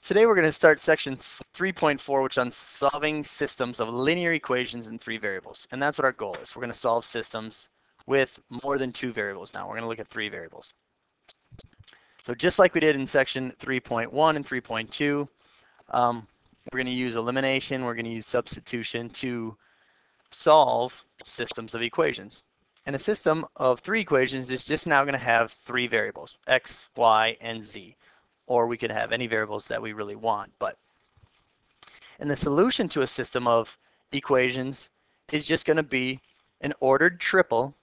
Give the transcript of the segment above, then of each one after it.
Today we're going to start section 3.4, which on solving systems of linear equations in three variables. And that's what our goal is. We're going to solve systems with more than two variables now. We're going to look at three variables. So just like we did in section 3.1 and 3.2, um, we're going to use elimination, we're going to use substitution to solve systems of equations. And a system of three equations is just now going to have three variables, x, y, and z or we could have any variables that we really want. But and the solution to a system of equations is just going to be an ordered triple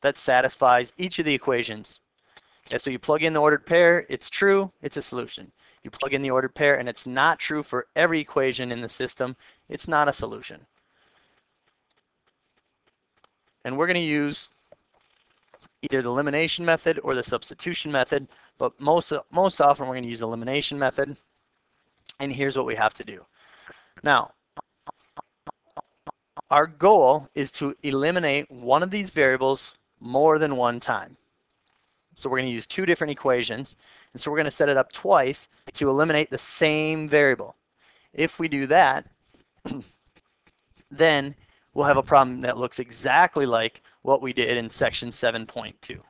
that satisfies each of the equations. So you plug in the ordered pair, it's true, it's a solution. You plug in the ordered pair and it's not true for every equation in the system, it's not a solution. And we're going to use either the elimination method or the substitution method, but most, most often we're going to use the elimination method. And here's what we have to do. Now, our goal is to eliminate one of these variables more than one time. So we're going to use two different equations. And so we're going to set it up twice to eliminate the same variable. If we do that, then we'll have a problem that looks exactly like what we did in section 7.2.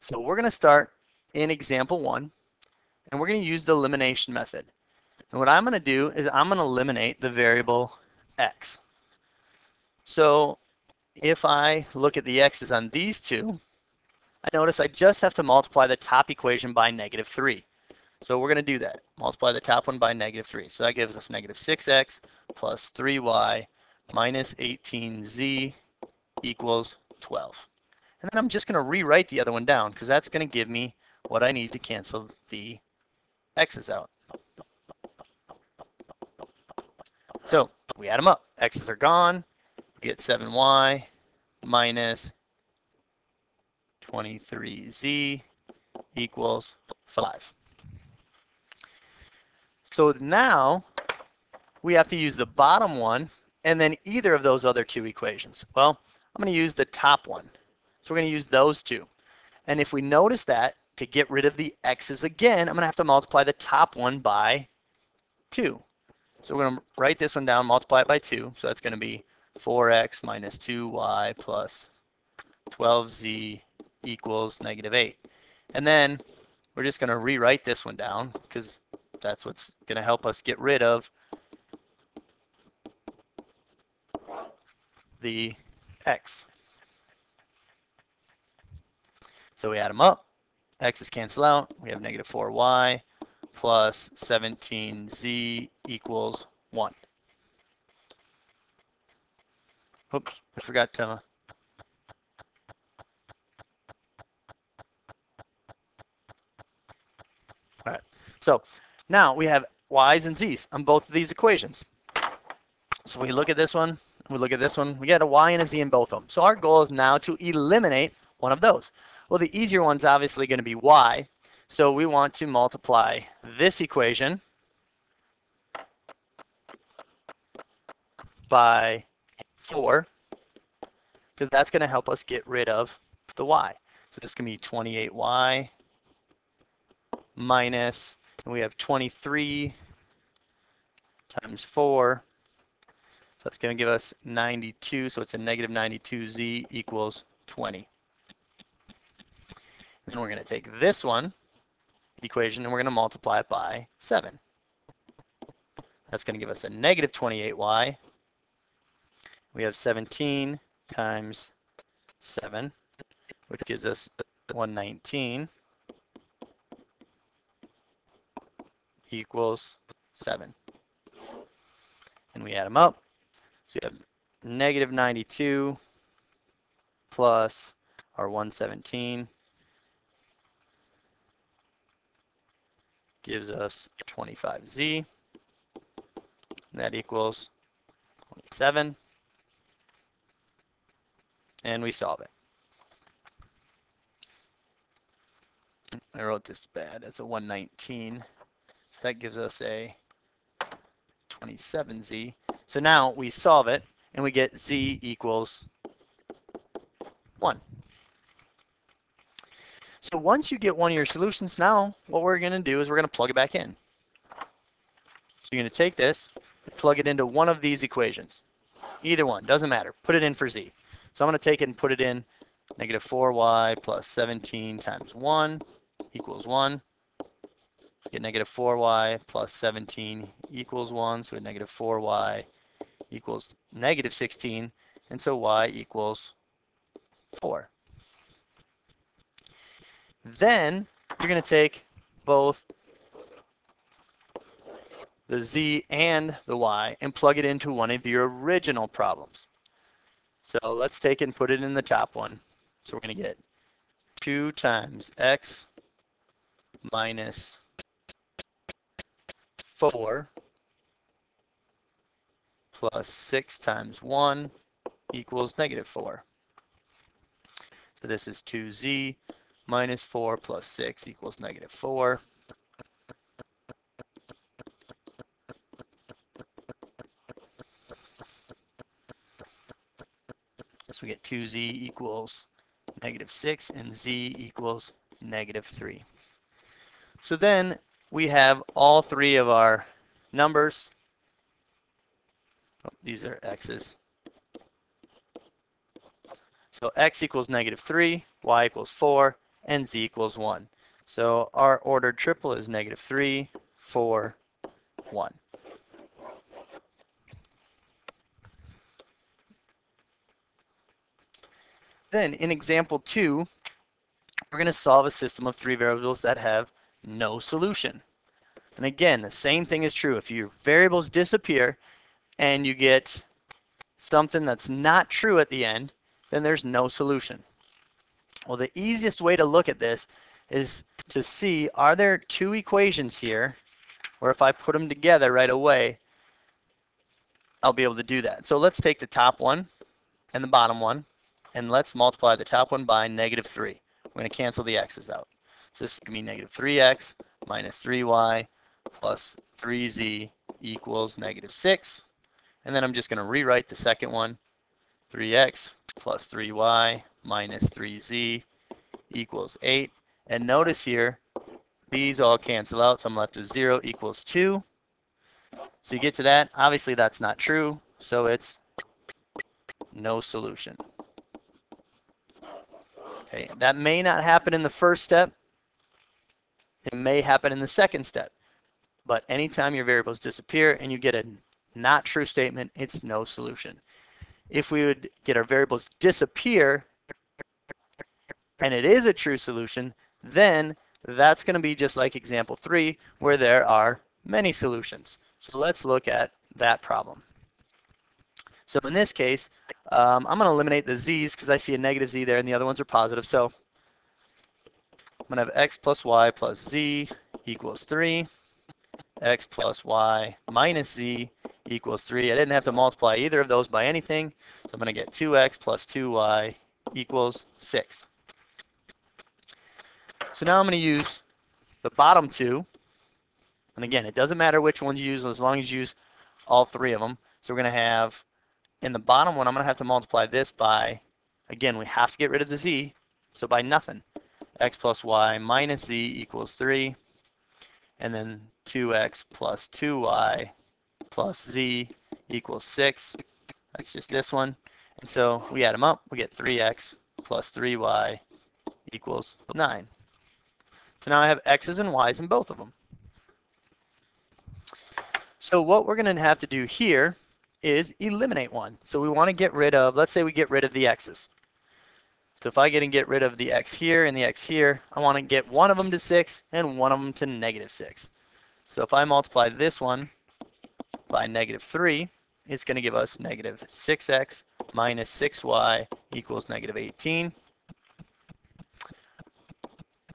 So we're going to start in example one, and we're going to use the elimination method. And what I'm going to do is I'm going to eliminate the variable x. So if I look at the x's on these two, I notice I just have to multiply the top equation by negative 3. So we're going to do that. Multiply the top one by negative 3. So that gives us negative 6x plus 3y minus 18z equals 12. And then I'm just going to rewrite the other one down because that's going to give me what I need to cancel the x's out. So we add them up. x's are gone. We get 7y minus 23z equals 5. So now we have to use the bottom one and then either of those other two equations. Well, I'm going to use the top one. So we're going to use those two. And if we notice that, to get rid of the x's again, I'm going to have to multiply the top one by 2. So we're going to write this one down, multiply it by 2. So that's going to be 4x minus 2y plus 12z equals negative 8. And then we're just going to rewrite this one down because that's what's going to help us get rid of the x. So we add them up. x's cancel out. We have negative 4y plus 17z equals 1. Oops, I forgot to All right. So now we have y's and z's on both of these equations. So we look at this one, we look at this one, we get a y and a z in both of them. So our goal is now to eliminate one of those. Well, the easier one's obviously going to be y. So we want to multiply this equation by 4 because that's going to help us get rid of the y. So this can be 28y minus and we have 23 times 4. So that's going to give us 92. So it's a negative 92z equals 20. Then we're going to take this one, equation, and we're going to multiply it by 7. That's going to give us a negative 28y. We have 17 times 7, which gives us 119. Equals 7. And we add them up. So we have negative 92 plus our 117 gives us 25z. That equals 27. And we solve it. I wrote this bad. It's a 119 that gives us a 27z. So now we solve it and we get z equals 1. So once you get one of your solutions now, what we're going to do is we're going to plug it back in. So you're going to take this, plug it into one of these equations. Either one, doesn't matter. Put it in for z. So I'm going to take it and put it in negative 4y plus 17 times 1 equals 1. Get negative 4y plus 17 equals 1, so negative 4y equals negative 16, and so y equals 4. Then you're going to take both the z and the y and plug it into one of your original problems. So let's take and put it in the top one. So we're going to get 2 times x minus 4 plus 6 times 1 equals negative 4. So this is 2z minus 4 plus 6 equals negative 4. So we get 2z equals negative 6 and z equals negative 3. So then we have all three of our numbers. Oh, these are x's. So x equals negative 3, y equals 4, and z equals 1. So our ordered triple is negative 3, 4, 1. Then in example 2, we're going to solve a system of three variables that have no solution. And again, the same thing is true. If your variables disappear and you get something that's not true at the end, then there's no solution. Well, the easiest way to look at this is to see, are there two equations here, or if I put them together right away, I'll be able to do that. So let's take the top one and the bottom one, and let's multiply the top one by negative 3. We're going to cancel the x's out. So this is going to be negative 3x minus 3y plus 3z equals negative 6. And then I'm just going to rewrite the second one. 3x plus 3y minus 3z equals 8. And notice here, these all cancel out, so I'm left with 0 equals 2. So you get to that. Obviously, that's not true, so it's no solution. Okay, that may not happen in the first step. May happen in the second step. But anytime your variables disappear and you get a not true statement, it's no solution. If we would get our variables disappear and it is a true solution, then that's going to be just like example three, where there are many solutions. So let's look at that problem. So in this case, um, I'm going to eliminate the z's because I see a negative z there and the other ones are positive. So I'm going to have x plus y plus z equals 3, x plus y minus z equals 3. I didn't have to multiply either of those by anything, so I'm going to get 2x plus 2y equals 6. So now I'm going to use the bottom two. And again, it doesn't matter which ones you use as long as you use all three of them. So we're going to have, in the bottom one, I'm going to have to multiply this by, again, we have to get rid of the z, so by nothing. X plus y minus z equals 3. And then 2x plus 2y plus z equals 6. That's just this one. And so we add them up. We get 3x plus 3y equals 9. So now I have x's and y's in both of them. So what we're going to have to do here is eliminate one. So we want to get rid of, let's say we get rid of the x's. So if I get and get rid of the x here and the x here, I want to get one of them to 6 and one of them to negative 6. So if I multiply this one by negative 3, it's going to give us negative 6x minus 6y equals negative 18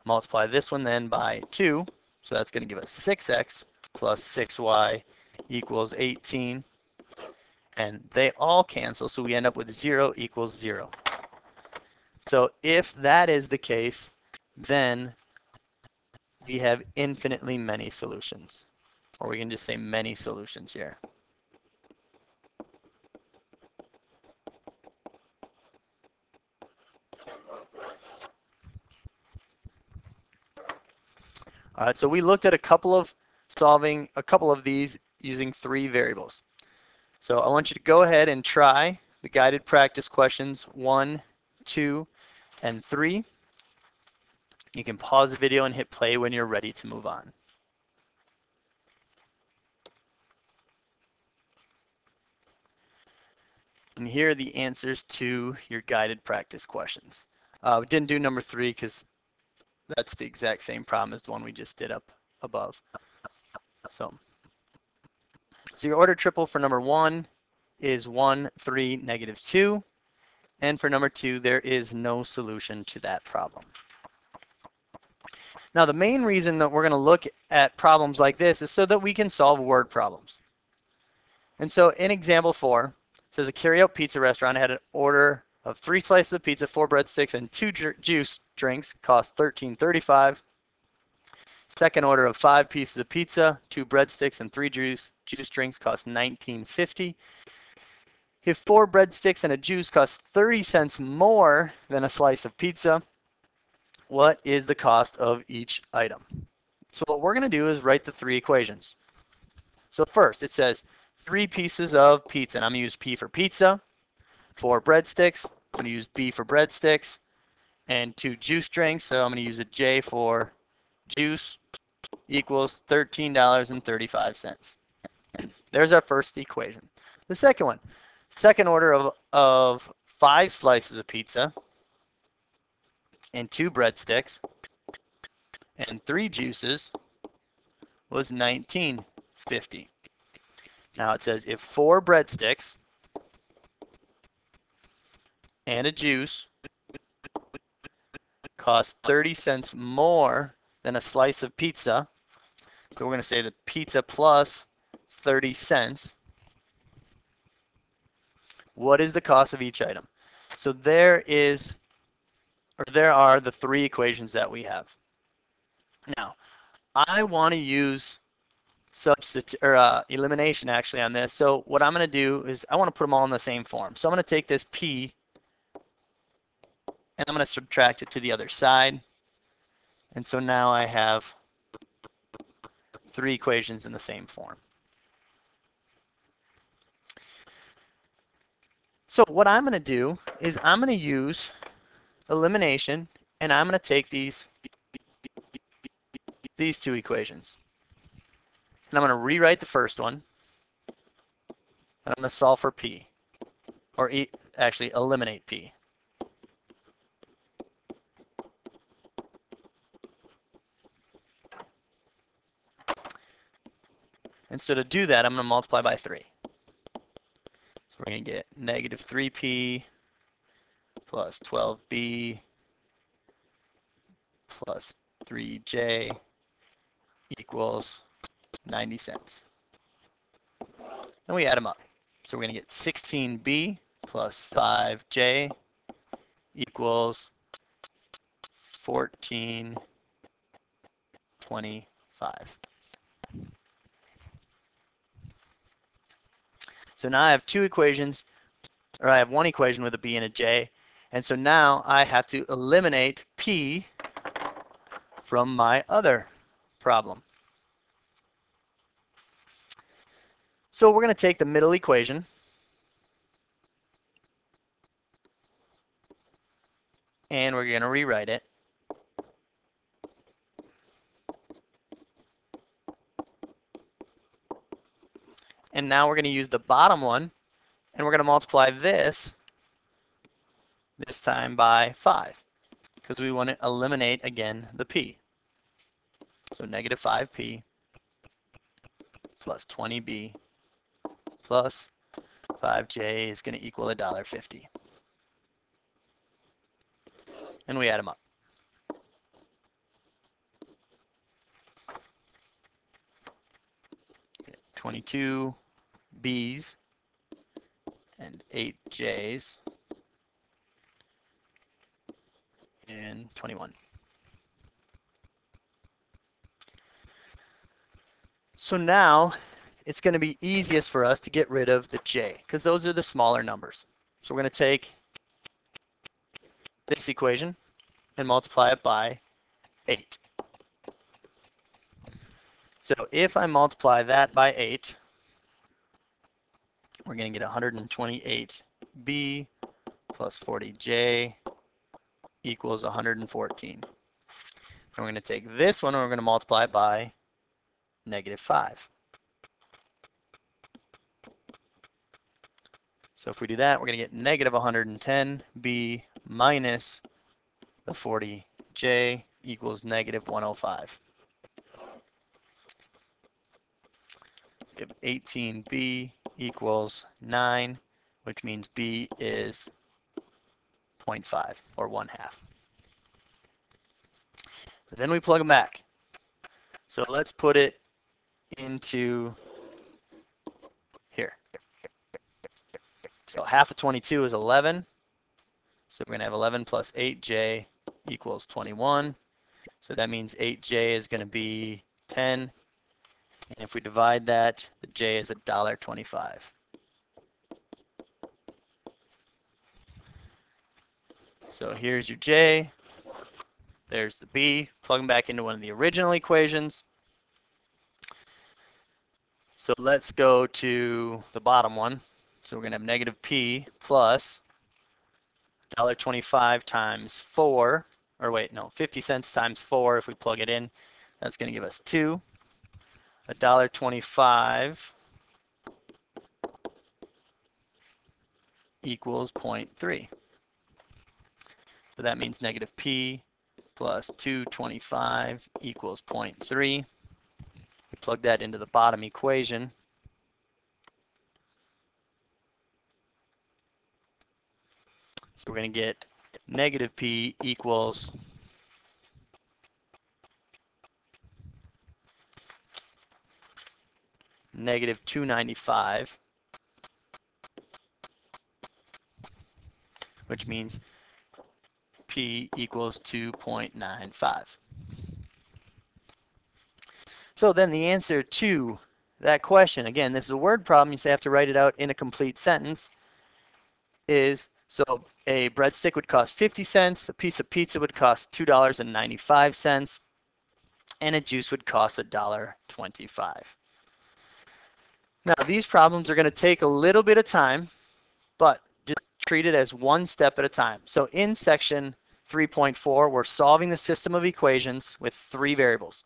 multiply this one then by 2. So that's going to give us 6x plus 6y equals 18. And they all cancel, so we end up with 0 equals 0. So if that is the case, then we have infinitely many solutions. Or we can just say many solutions here. All right, so we looked at a couple of solving a couple of these using three variables. So I want you to go ahead and try the guided practice questions one, two, and three. You can pause the video and hit play when you're ready to move on. And here are the answers to your guided practice questions. Uh, we didn't do number three because that's the exact same problem as the one we just did up above. So, so your order triple for number one is one, three, negative two. And for number two, there is no solution to that problem. Now, the main reason that we're going to look at problems like this is so that we can solve word problems. And so in example four, says a carry-out pizza restaurant had an order of three slices of pizza, four breadsticks, and two ju juice drinks cost $13.35. Second order of five pieces of pizza, two breadsticks, and three juice juice drinks cost $19.50. If four breadsticks and a juice cost 30 cents more than a slice of pizza, what is the cost of each item? So what we're going to do is write the three equations. So first, it says three pieces of pizza. And I'm going to use P for pizza. Four breadsticks. I'm going to use B for breadsticks. And two juice drinks. So I'm going to use a J for juice equals $13.35. There's our first equation. The second one, second order of, of five slices of pizza and two breadsticks and three juices was 1950. Now it says if four breadsticks and a juice cost 30 cents more than a slice of pizza, so we're going to say the pizza plus 30 cents, what is the cost of each item? So there is, or there are the three equations that we have. Now, I want to use substitute or uh, elimination actually on this. So what I'm going to do is I want to put them all in the same form. So I'm going to take this P and I'm going to subtract it to the other side. And so now I have three equations in the same form. So what I'm going to do is I'm going to use elimination and I'm going to take these these two equations. And I'm going to rewrite the first one. And I'm going to solve for P. Or e actually eliminate P. And so to do that, I'm going to multiply by 3. So we're going to get negative 3P plus 12B plus 3J equals 90 cents. And we add them up. So we're going to get 16b plus 5j equals 1425. So now I have two equations, or I have one equation with a b and a j. And so now I have to eliminate p from my other problem. So we're going to take the middle equation and we're going to rewrite it. And now we're going to use the bottom one and we're going to multiply this this time by 5 because we want to eliminate again the p. So negative 5p plus 20b plus 5j is going to equal $1.50. And we add them up. Twenty-two B's and eight J's and twenty-one. So now it's going to be easiest for us to get rid of the j because those are the smaller numbers. So we're going to take this equation and multiply it by 8. So if I multiply that by 8, we're going to get 128b plus 40j equals 114. And we're going to take this one and we're going to multiply it by negative 5. So if we do that, we're going to get negative 110b minus the 40j equals negative 105. We have 18b equals 9, which means b is 0.5 or 1 half. Then we plug them back. So let's put it into here. So half of 22 is 11. So we're going to have 11 plus 8j equals 21. So that means 8j is going to be 10. And if we divide that, the j is $1.25. So here's your j. There's the b. Plug them back into one of the original equations. So let's go to the bottom one. So we're going to have negative p plus $1.25 times 4, or wait, no, 50 cents times 4 if we plug it in. That's going to give us 2. $1.25 equals 0.3. So that means negative p plus 225 equals 0.3. We plug that into the bottom equation. So we're going to get negative P equals negative 295, which means P equals 2.95. So then the answer to that question, again, this is a word problem, you have to write it out in a complete sentence, is so a breadstick would cost 50 cents, a piece of pizza would cost $2.95, and a juice would cost $1.25. Now these problems are going to take a little bit of time, but just treat it as one step at a time. So in section 3.4, we're solving the system of equations with three variables.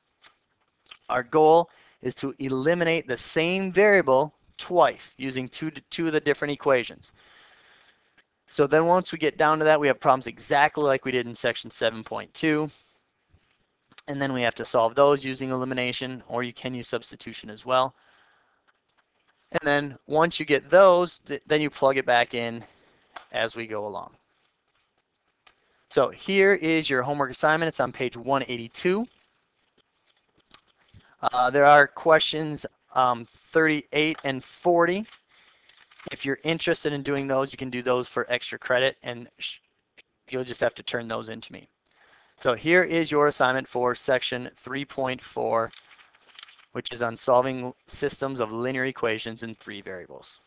Our goal is to eliminate the same variable twice using two, two of the different equations. So then once we get down to that, we have problems exactly like we did in section 7.2. And then we have to solve those using elimination, or you can use substitution as well. And then once you get those, then you plug it back in as we go along. So here is your homework assignment. It's on page 182. Uh, there are questions um, 38 and 40 if you're interested in doing those, you can do those for extra credit and you'll just have to turn those into me. So here is your assignment for section 3.4, which is on solving systems of linear equations in three variables.